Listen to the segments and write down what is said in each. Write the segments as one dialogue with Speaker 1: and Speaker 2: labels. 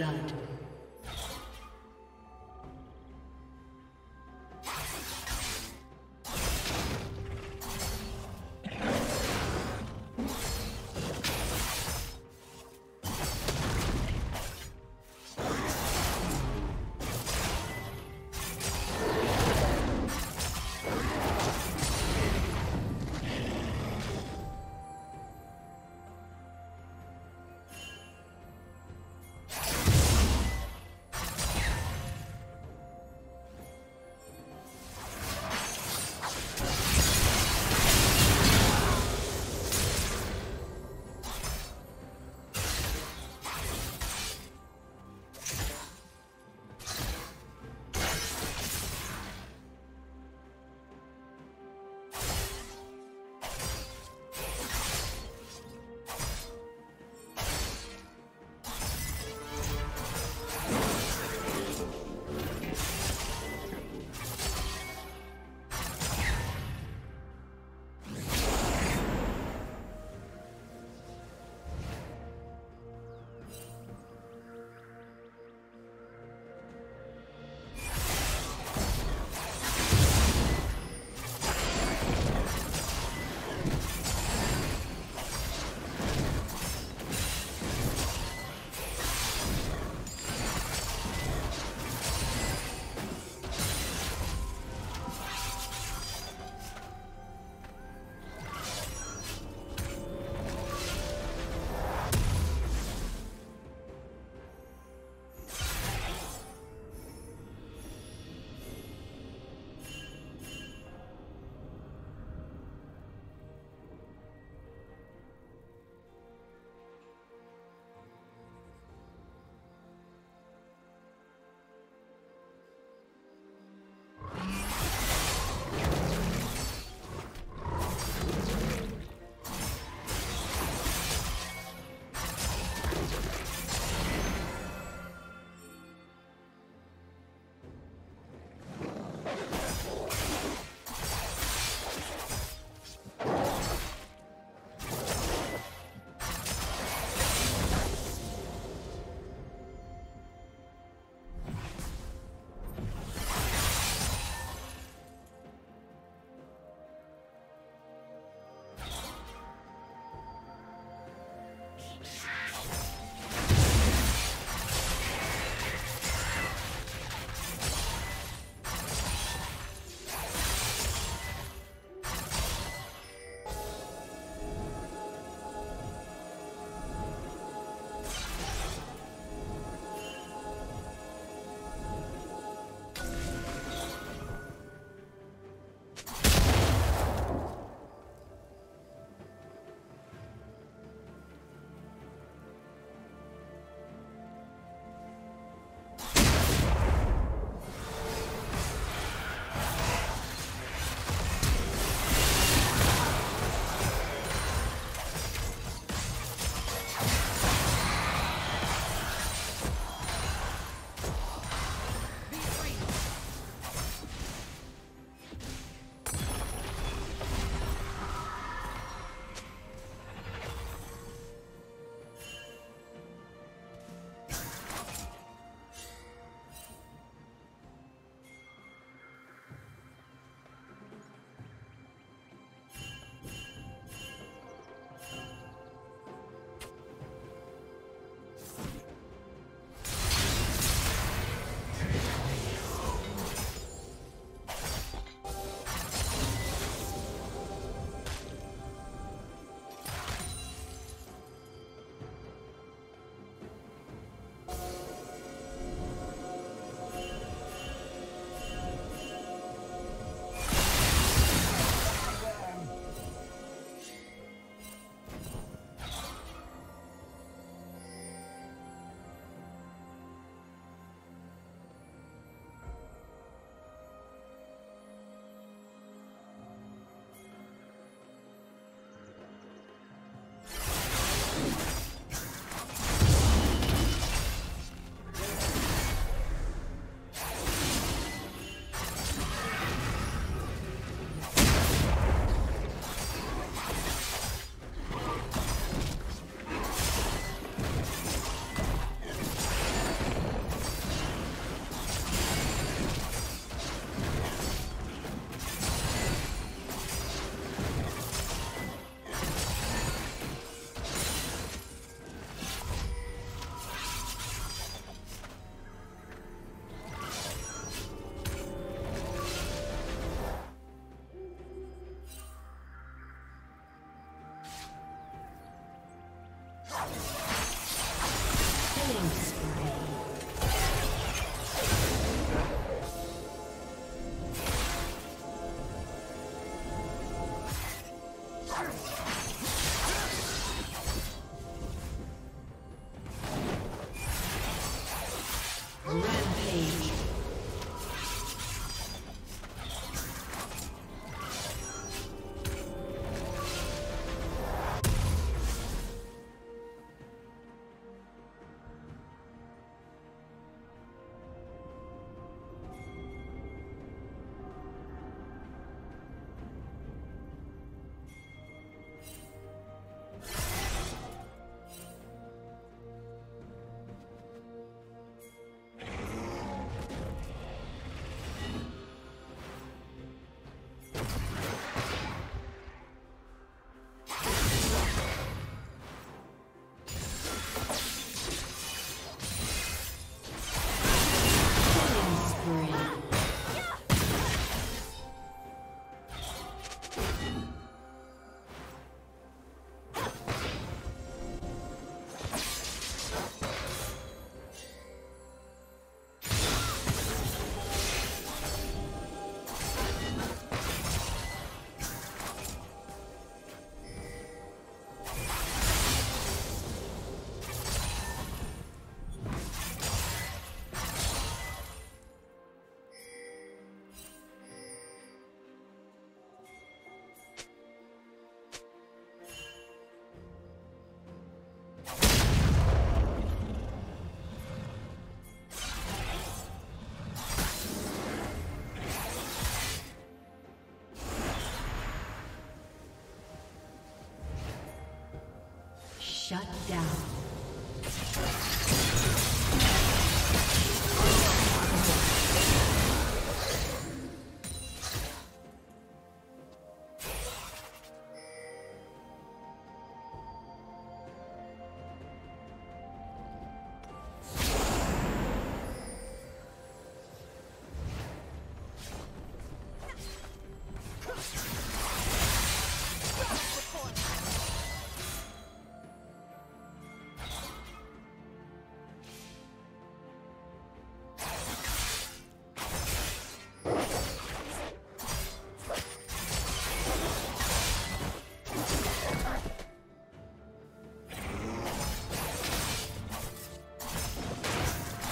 Speaker 1: blood.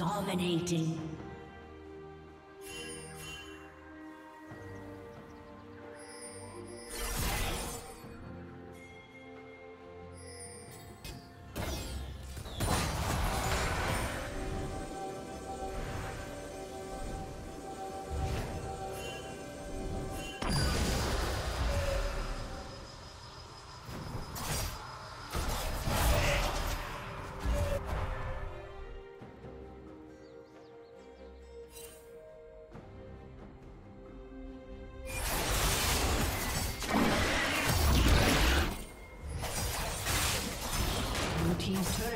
Speaker 1: Dominating.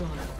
Speaker 1: destroyed.